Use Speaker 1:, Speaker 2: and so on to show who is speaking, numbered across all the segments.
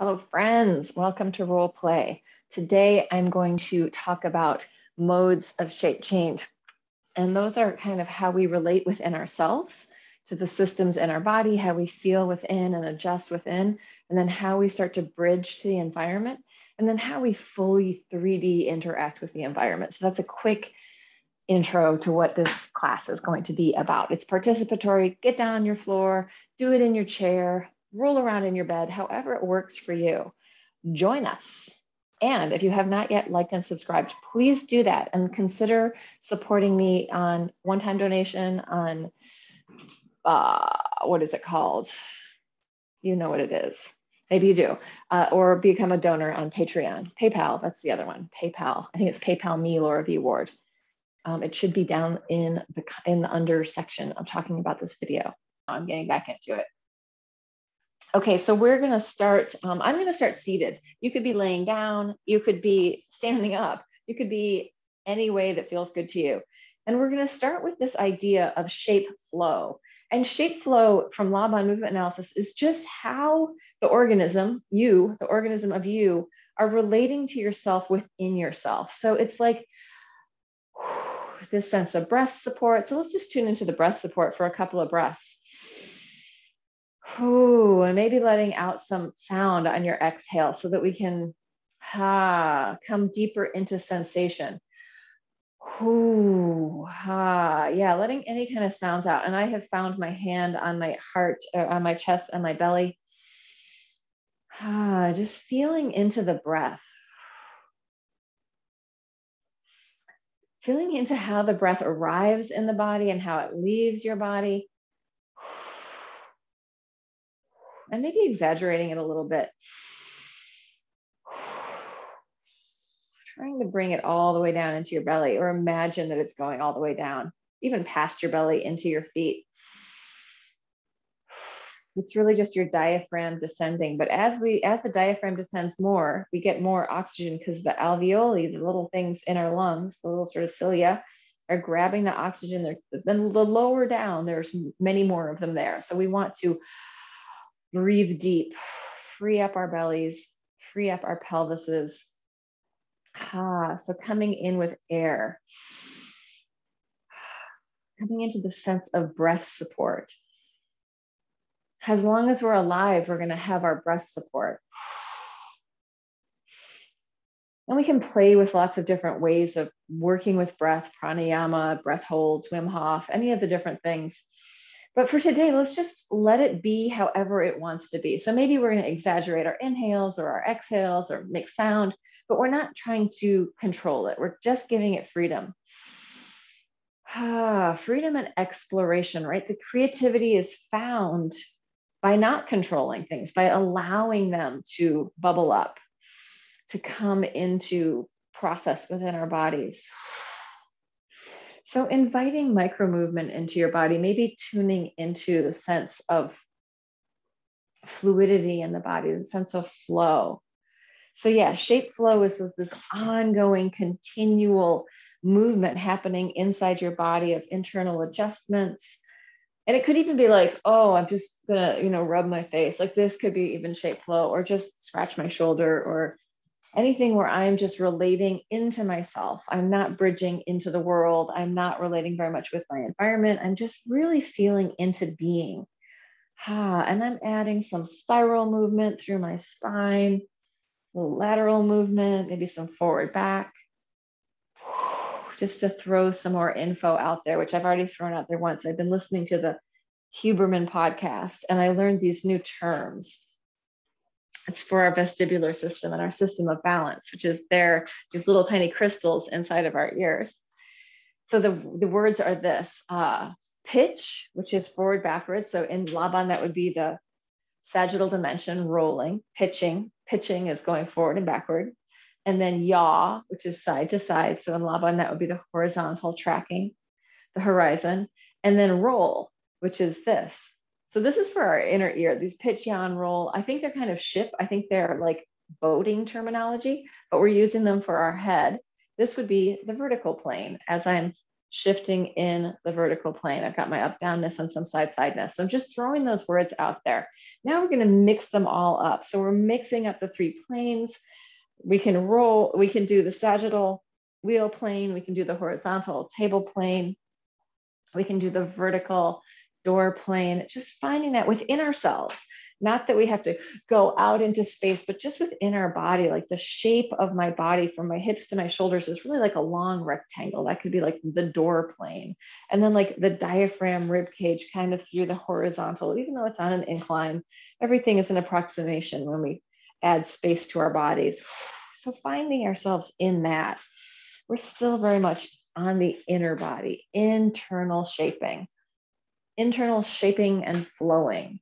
Speaker 1: Hello, friends. Welcome to Roll Play. Today, I'm going to talk about modes of shape change. And those are kind of how we relate within ourselves to the systems in our body, how we feel within and adjust within, and then how we start to bridge to the environment, and then how we fully 3D interact with the environment. So, that's a quick intro to what this class is going to be about. It's participatory. Get down on your floor, do it in your chair, roll around in your bed, however it works for you. Join us. And if you have not yet liked and subscribed, please do that and consider supporting me on one time donation on uh, what is it called? You know what it is. Maybe you do. Uh, or become a donor on Patreon. PayPal, that's the other one. PayPal. I think it's PayPal me, Laura V. Ward. Um, it should be down in the in the under section. I'm talking about this video. I'm getting back into it. Okay, so we're gonna start, um, I'm gonna start seated. You could be laying down, you could be standing up, you could be any way that feels good to you. And we're gonna start with this idea of shape flow. And shape flow from Laban movement analysis is just how the organism, you, the organism of you, are relating to yourself within yourself. So it's like this sense of breath support. So let's just tune into the breath support for a couple of breaths. Ooh, and maybe letting out some sound on your exhale so that we can ha, come deeper into sensation. Ooh, ha, yeah, letting any kind of sounds out. And I have found my hand on my heart, uh, on my chest, and my belly. Ah, just feeling into the breath. Feeling into how the breath arrives in the body and how it leaves your body and maybe exaggerating it a little bit. Trying to bring it all the way down into your belly, or imagine that it's going all the way down, even past your belly into your feet. It's really just your diaphragm descending. But as we as the diaphragm descends more, we get more oxygen because the alveoli, the little things in our lungs, the little sort of cilia, are grabbing the oxygen. They're, then the lower down, there's many more of them there. So we want to breathe deep, free up our bellies, free up our pelvises. Ah, so coming in with air, coming into the sense of breath support. As long as we're alive, we're going to have our breath support. And we can play with lots of different ways of working with breath, pranayama, breath holds, Wim Hof, any of the different things. But for today, let's just let it be however it wants to be. So maybe we're going to exaggerate our inhales or our exhales or make sound, but we're not trying to control it. We're just giving it freedom. Ah, freedom and exploration, right? The creativity is found by not controlling things, by allowing them to bubble up, to come into process within our bodies. So, inviting micro movement into your body, maybe tuning into the sense of fluidity in the body, the sense of flow. So, yeah, shape flow is this ongoing, continual movement happening inside your body of internal adjustments. And it could even be like, oh, I'm just gonna, you know, rub my face. Like this could be even shape flow, or just scratch my shoulder, or anything where I'm just relating into myself. I'm not bridging into the world. I'm not relating very much with my environment. I'm just really feeling into being. Ah, and I'm adding some spiral movement through my spine, lateral movement, maybe some forward back. Just to throw some more info out there, which I've already thrown out there once. I've been listening to the Huberman podcast and I learned these new terms it's for our vestibular system and our system of balance, which is there, these little tiny crystals inside of our ears. So the, the words are this uh, pitch, which is forward backwards. So in Laban, that would be the sagittal dimension rolling, pitching. Pitching is going forward and backward. And then yaw, which is side to side. So in Laban, that would be the horizontal tracking, the horizon. And then roll, which is this so this is for our inner ear. These pitch, yaw, roll. I think they're kind of ship. I think they're like boating terminology, but we're using them for our head. This would be the vertical plane as I'm shifting in the vertical plane. I've got my up downness and some side sideness. So I'm just throwing those words out there. Now we're going to mix them all up. So we're mixing up the three planes. We can roll, we can do the sagittal wheel plane, we can do the horizontal table plane, we can do the vertical door plane, just finding that within ourselves not that we have to go out into space, but just within our body, like the shape of my body from my hips to my shoulders is really like a long rectangle. That could be like the door plane. And then like the diaphragm rib cage kind of through the horizontal, even though it's on an incline, everything is an approximation when we add space to our bodies. So finding ourselves in that, we're still very much on the inner body, internal shaping, internal shaping and flowing.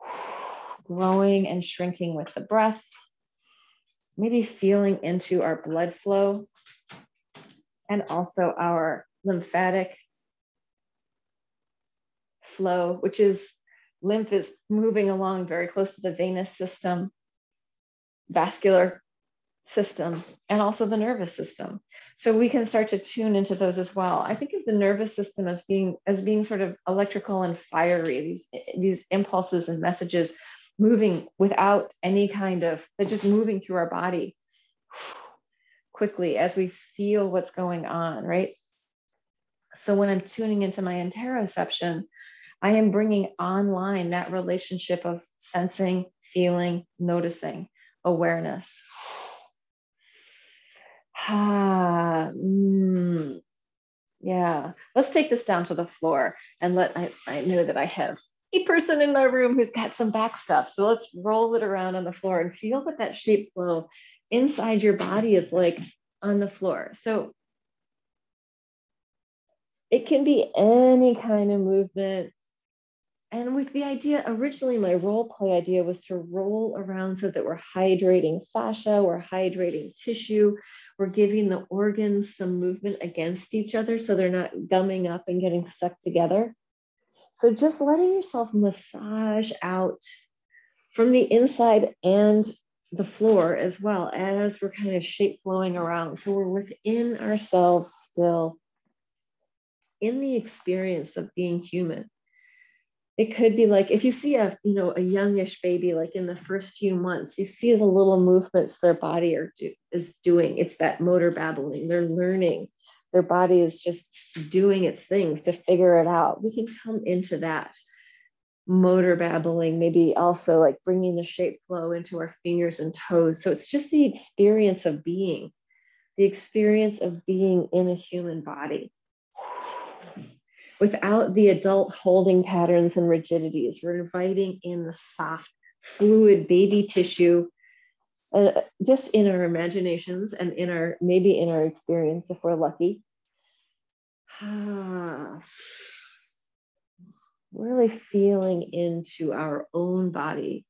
Speaker 1: Growing and shrinking with the breath, maybe feeling into our blood flow and also our lymphatic flow, which is lymph is moving along very close to the venous system, vascular system, and also the nervous system. So we can start to tune into those as well. I think of the nervous system as being as being sort of electrical and fiery, these, these impulses and messages moving without any kind of, they're just moving through our body quickly as we feel what's going on, right? So when I'm tuning into my interoception, I am bringing online that relationship of sensing, feeling, noticing, awareness. Ah, mm, yeah. Let's take this down to the floor and let I, I know that I have a person in my room who's got some back stuff. So let's roll it around on the floor and feel what that shape flow inside your body is like on the floor. So it can be any kind of movement. And with the idea, originally my roll play idea was to roll around so that we're hydrating fascia, we're hydrating tissue, we're giving the organs some movement against each other so they're not gumming up and getting stuck together. So just letting yourself massage out from the inside and the floor as well as we're kind of shape flowing around. So we're within ourselves still in the experience of being human. It could be like if you see a you know a youngish baby like in the first few months, you see the little movements their body are do, is doing. It's that motor babbling. They're learning their body is just doing its things to figure it out. We can come into that motor babbling, maybe also like bringing the shape flow into our fingers and toes. So it's just the experience of being, the experience of being in a human body without the adult holding patterns and rigidities. We're inviting in the soft, fluid baby tissue uh, just in our imaginations and in our maybe in our experience if we're lucky really feeling into our own body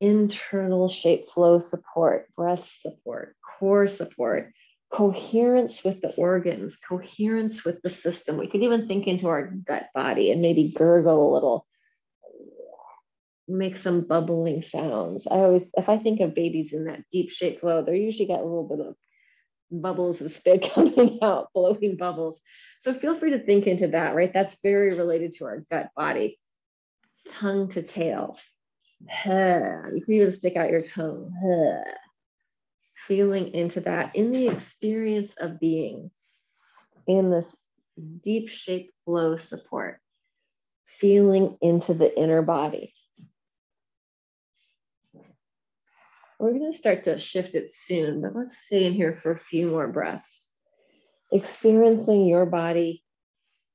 Speaker 1: internal shape flow support breath support core support coherence with the organs coherence with the system we could even think into our gut body and maybe gurgle a little make some bubbling sounds. I always, if I think of babies in that deep shape flow, they're usually got a little bit of bubbles of spit coming out, blowing bubbles. So feel free to think into that, right? That's very related to our gut body. Tongue to tail. You can even stick out your tongue. Feeling into that in the experience of being in this deep shape flow support. Feeling into the inner body. We're going to start to shift it soon, but let's stay in here for a few more breaths. Experiencing your body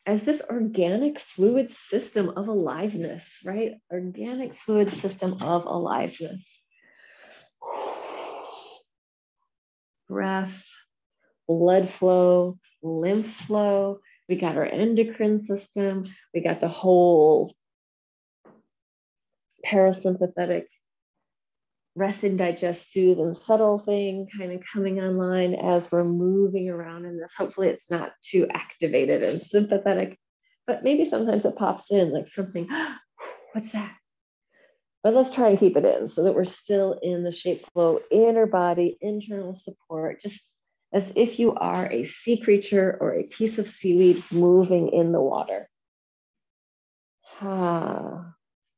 Speaker 1: as this organic fluid system of aliveness, right? Organic fluid system of aliveness. Breath, blood flow, lymph flow. We got our endocrine system. We got the whole parasympathetic rest and digest, soothe and subtle thing kind of coming online as we're moving around in this. Hopefully, it's not too activated and sympathetic, but maybe sometimes it pops in like something, what's that? But let's try and keep it in so that we're still in the shape flow, inner body, internal support, just as if you are a sea creature or a piece of seaweed moving in the water. Ah,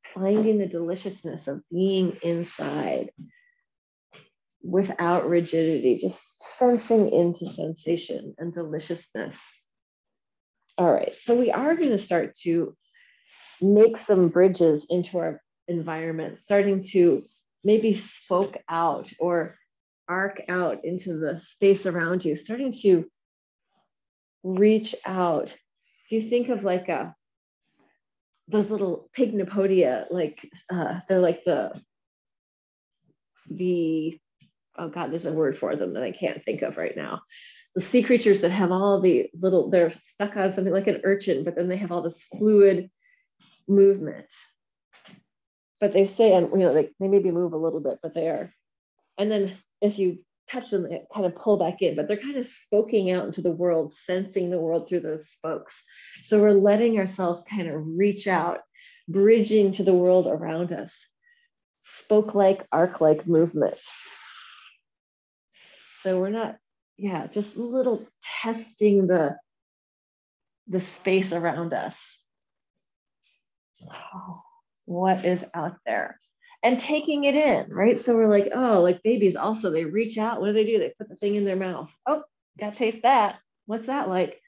Speaker 1: finding the deliciousness of being inside without rigidity, just surfing into sensation and deliciousness. All right, so we are going to start to make some bridges into our environment, starting to maybe spoke out or arc out into the space around you, starting to reach out. If you think of like a those little pycnopodia, like uh, they're like the the oh god, there's a word for them that I can't think of right now. The sea creatures that have all the little, they're stuck on something like an urchin, but then they have all this fluid movement. But they say, and you know, they, they maybe move a little bit, but they are. And then if you touch them, they kind of pull back in, but they're kind of spoking out into the world, sensing the world through those spokes. So we're letting ourselves kind of reach out, bridging to the world around us. Spoke like, arc like movement. So we're not, yeah, just little testing the the space around us. Oh, what is out there? and taking it in, right? So we're like, oh, like babies also, they reach out. What do they do? They put the thing in their mouth. Oh, got to taste that. What's that like?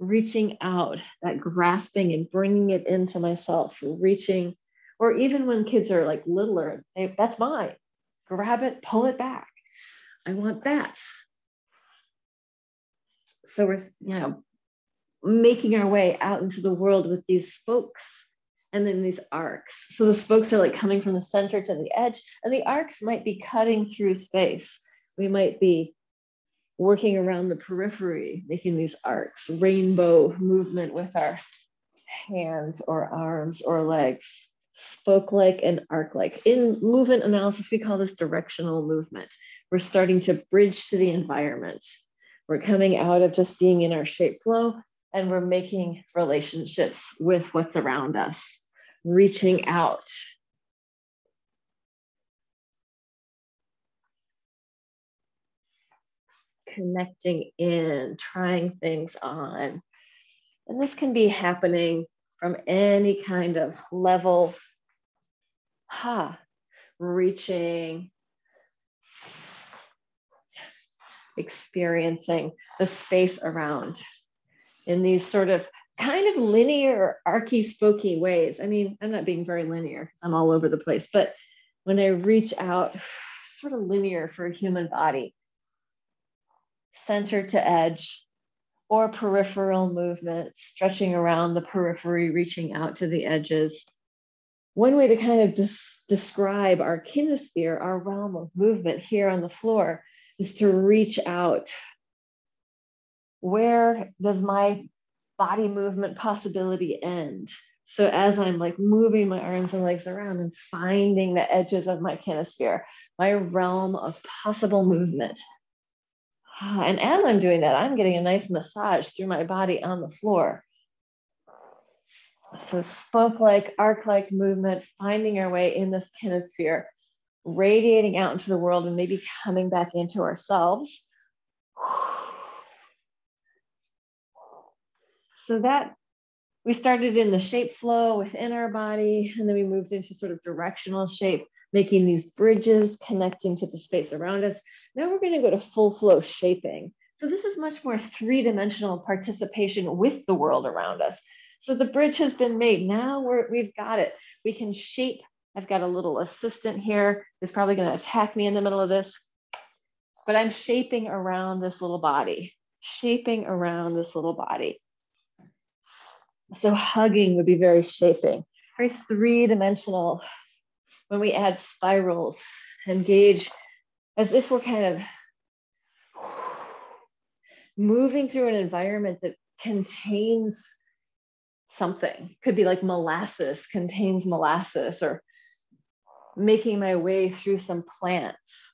Speaker 1: Reaching out, that grasping and bringing it into myself, reaching, or even when kids are like littler, they, that's mine. Grab it, pull it back. I want that. So we're, you know, making our way out into the world with these spokes and then these arcs. So the spokes are like coming from the center to the edge, and the arcs might be cutting through space. We might be working around the periphery, making these arcs, rainbow movement with our hands or arms or legs, spoke like and arc like. In movement analysis, we call this directional movement. We're starting to bridge to the environment. We're coming out of just being in our shape flow and we're making relationships with what's around us reaching out. Connecting in, trying things on. And this can be happening from any kind of level. Ha, reaching, experiencing the space around in these sort of kind of linear, archy, spooky ways. I mean, I'm not being very linear I'm all over the place, but when I reach out, sort of linear for a human body, center to edge, or peripheral movement, stretching around the periphery, reaching out to the edges. One way to kind of des- describe our kinesphere, our realm of movement here on the floor, is to reach out. Where does my body movement possibility end. So as I'm like moving my arms and legs around and finding the edges of my kinesphere, my realm of possible movement. And as I'm doing that, I'm getting a nice massage through my body on the floor. So spoke like, arc like movement, finding our way in this kinesphere, radiating out into the world and maybe coming back into ourselves. So that we started in the shape flow within our body, and then we moved into sort of directional shape, making these bridges connecting to the space around us. Now we're going to go to full flow shaping. So this is much more three-dimensional participation with the world around us. So the bridge has been made. Now we're, we've got it. We can shape. I've got a little assistant here who's probably going to attack me in the middle of this. But I'm shaping around this little body, shaping around this little body. So hugging would be very shaping, very three dimensional. When we add spirals, engage as if we're kind of moving through an environment that contains something. Could be like molasses, contains molasses, or making my way through some plants.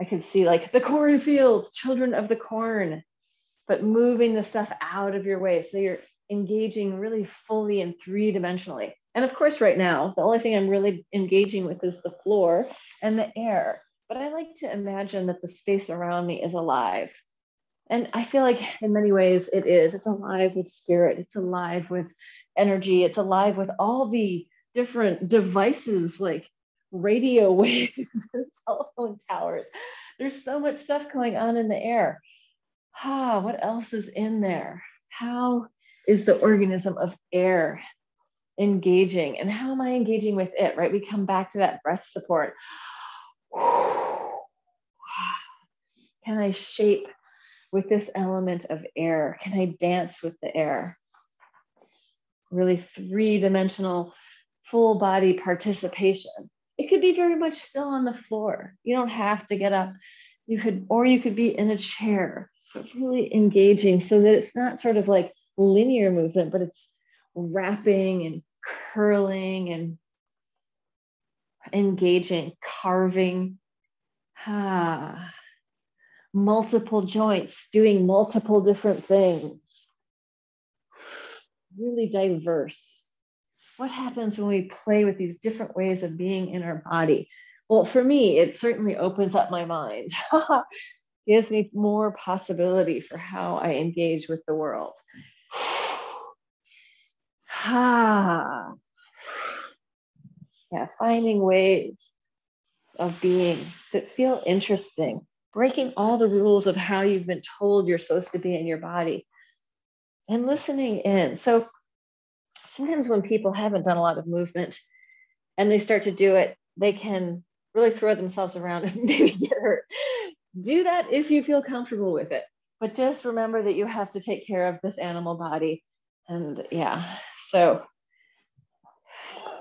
Speaker 1: I could see like the cornfields, children of the corn, but moving the stuff out of your way. So you're engaging really fully and three dimensionally. And of course, right now, the only thing I'm really engaging with is the floor and the air. but I like to imagine that the space around me is alive. And I feel like in many ways it is. It's alive with spirit, it's alive with energy, it's alive with all the different devices like radio waves and cell phone towers. There's so much stuff going on in the air. Ah, what else is in there? How is the organism of air engaging? And how am I engaging with it, right? We come back to that breath support. Can I shape with this element of air? Can I dance with the air? Really three dimensional, full body participation. It could be very much still on the floor. You don't have to get up. You could, or you could be in a chair, but really engaging so that it's not sort of like linear movement, but it's wrapping and curling and engaging, carving. Ah, multiple joints, doing multiple different things. Really diverse. What happens when we play with these different ways of being in our body? Well, for me, it certainly opens up my mind, gives me more possibility for how I engage with the world. Ah, yeah, finding ways of being that feel interesting, breaking all the rules of how you've been told you're supposed to be in your body and listening in. So sometimes when people haven't done a lot of movement and they start to do it, they can really throw themselves around and maybe get hurt. Do that if you feel comfortable with it. But just remember that you have to take care of this animal body. And yeah, so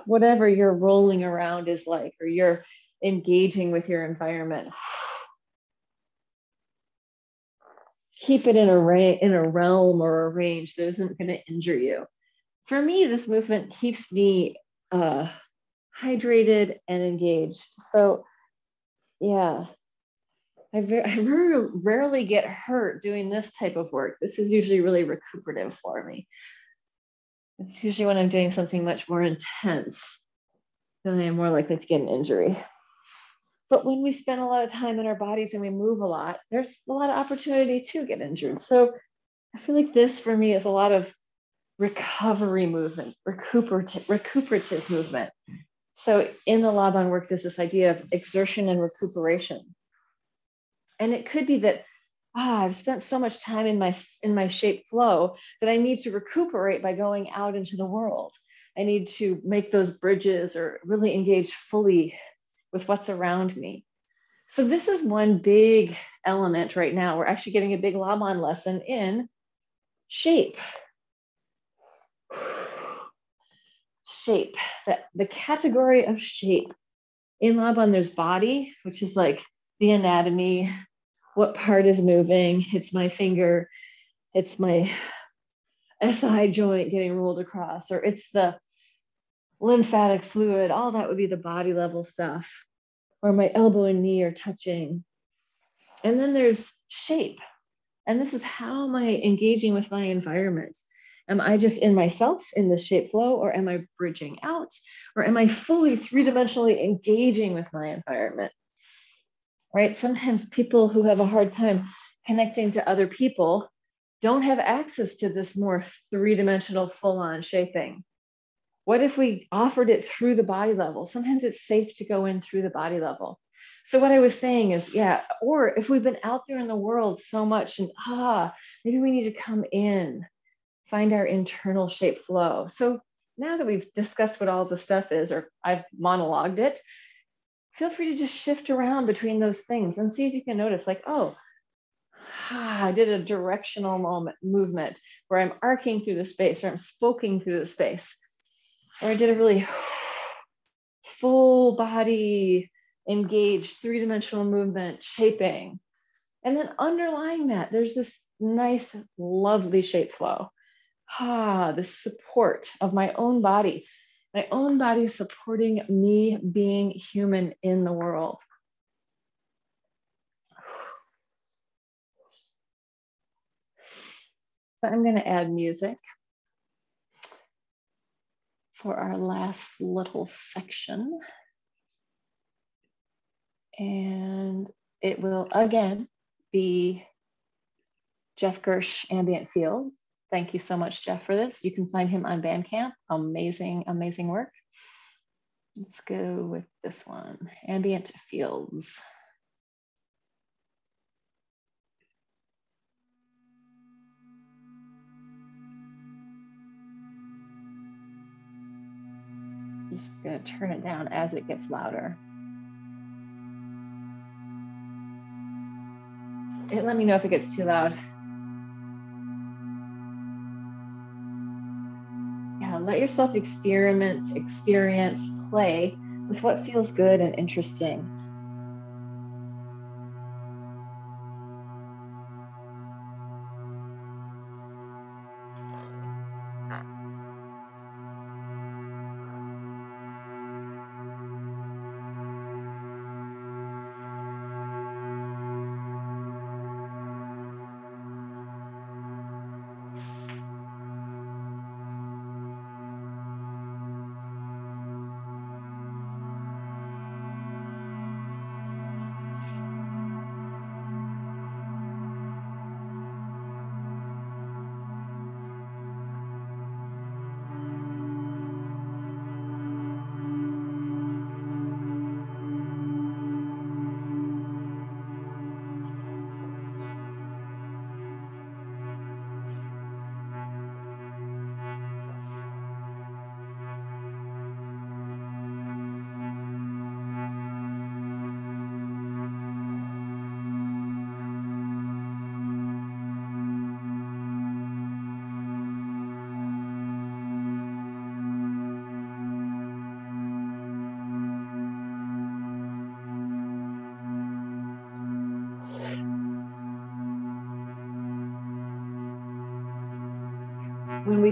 Speaker 1: whatever you're rolling around is like, or you're engaging with your environment. Keep it in a ra- in a realm or a range that isn't going to injure you. For me, this movement keeps me uh, hydrated and engaged. So, yeah, I, very, I very rarely get hurt doing this type of work. This is usually really recuperative for me. It's usually when I'm doing something much more intense, then I am more likely to get an injury. But when we spend a lot of time in our bodies and we move a lot, there's a lot of opportunity to get injured. So I feel like this for me is a lot of recovery movement, recuperative, recuperative movement. So in the Laban work, there's this idea of exertion and recuperation. And it could be that ah, I've spent so much time in my in my shape flow that I need to recuperate by going out into the world. I need to make those bridges or really engage fully with what's around me. So this is one big element right now. We're actually getting a big Laban lesson in shape. Shape, the, the category of shape. In Laban, there's body, which is like the anatomy, what part is moving. It's my finger, it's my SI joint getting rolled across, or it's the lymphatic fluid. All that would be the body level stuff, or my elbow and knee are touching. And then there's shape. And this is how am I engaging with my environment? Am I just in myself in the shape flow, or am I bridging out, or am I fully three dimensionally engaging with my environment? Right? Sometimes people who have a hard time connecting to other people don't have access to this more three dimensional full on shaping. What if we offered it through the body level? Sometimes it's safe to go in through the body level. So, what I was saying is, yeah, or if we've been out there in the world so much and ah, maybe we need to come in, find our internal shape flow. So, now that we've discussed what all the stuff is, or I've monologued it, feel free to just shift around between those things and see if you can notice like, oh, I did a directional moment movement where I'm arcing through the space or I'm spoking through the space. Or I did a really full body engaged three-dimensional movement shaping. And then underlying that, there's this nice, lovely shape flow. Ah, the support of my own body my own body supporting me being human in the world. So I'm going to add music for our last little section. And it will again be Geoff Gersh Ambient Fields. Thank you so much, Geoff, for this. You can find him on Bandcamp. Amazing, amazing work. Let's go with this one, Ambient Fields. Just gonna turn it down as it gets louder. It let me know if it gets too loud. Yourself experiment, experience, play with what feels good and interesting.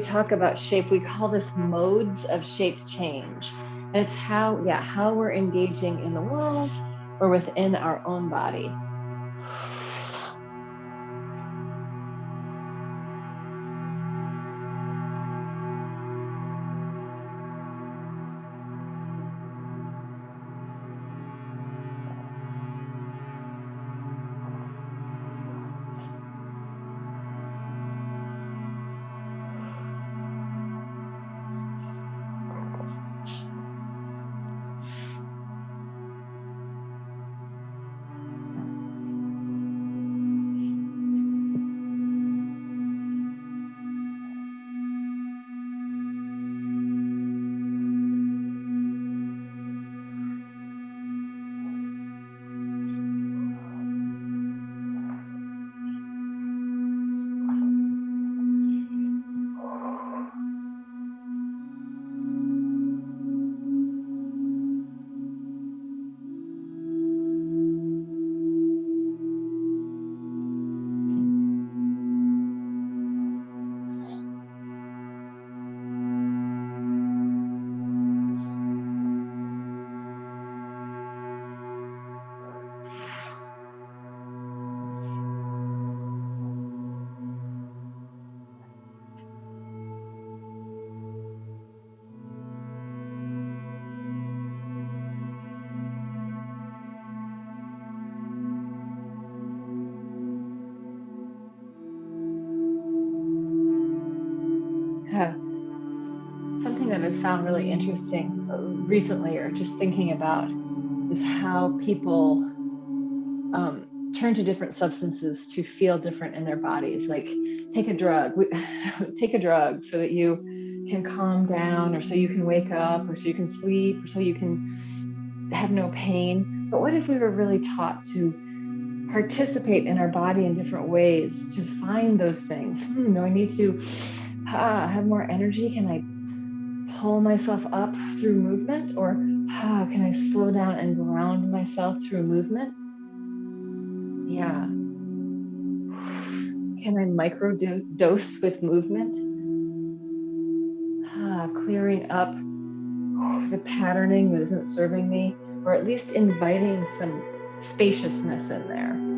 Speaker 1: Talk about shape, we call this modes of shape change. And it's how, yeah, how we're engaging in the world or within our own body. I've found really interesting recently, or just thinking about, is how people um, turn to different substances to feel different in their bodies. Like take a drug, take a drug so that you can calm down, or so you can wake up, or so you can sleep, or so you can have no pain. But what if we were really taught to participate in our body in different ways to find those things? Hmm, do I need to ah, have more energy? Can I pull myself up through movement? Or ah, can I slow down and ground myself through movement? Yeah. Can I micro dose with movement? Ah, clearing up the patterning that isn't serving me, or at least inviting some spaciousness in there.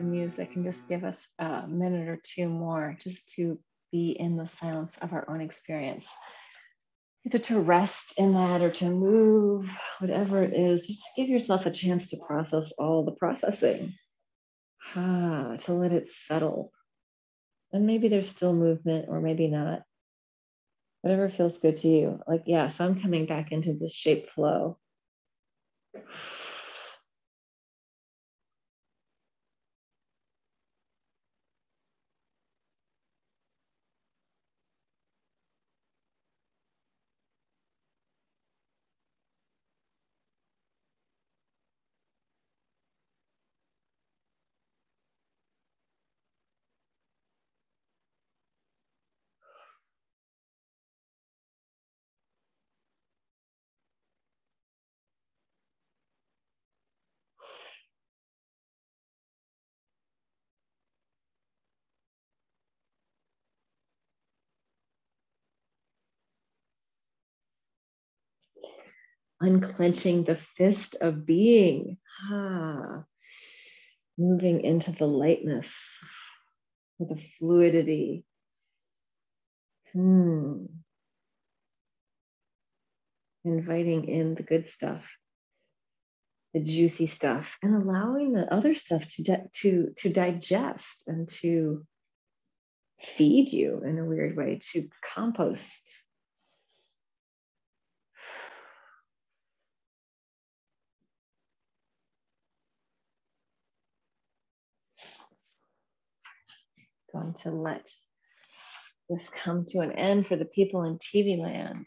Speaker 1: The music and just give us a minute or two more just to be in the silence of our own experience. Either to rest in that or to move, whatever it is, just give yourself a chance to process all the processing, ah, to let it settle. And maybe there's still movement or maybe not. Whatever feels good to you. Like, yeah, so I'm coming back into this shape flow. Unclenching the fist of being. Ah, moving into the lightness, the fluidity. Hmm. Inviting in the good stuff, the juicy stuff, and allowing the other stuff to, di- to, to digest and to feed you in a weird way, to compost going to let this come to an end for the people in TV land.